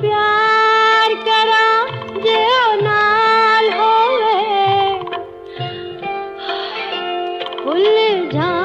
प्यार करा जे नाल होवे। भूल जा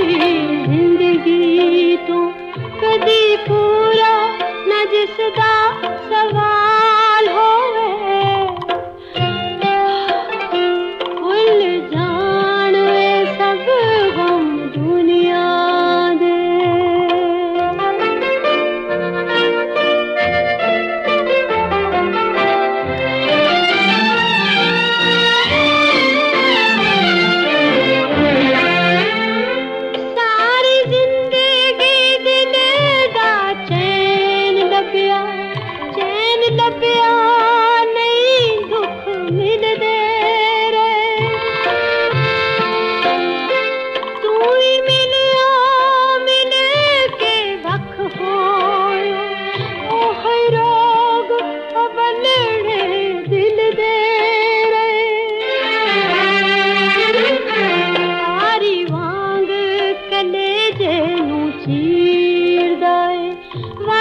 ज़िंदगी तो कभी पूरा न जिसका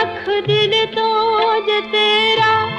अखर तो तेरा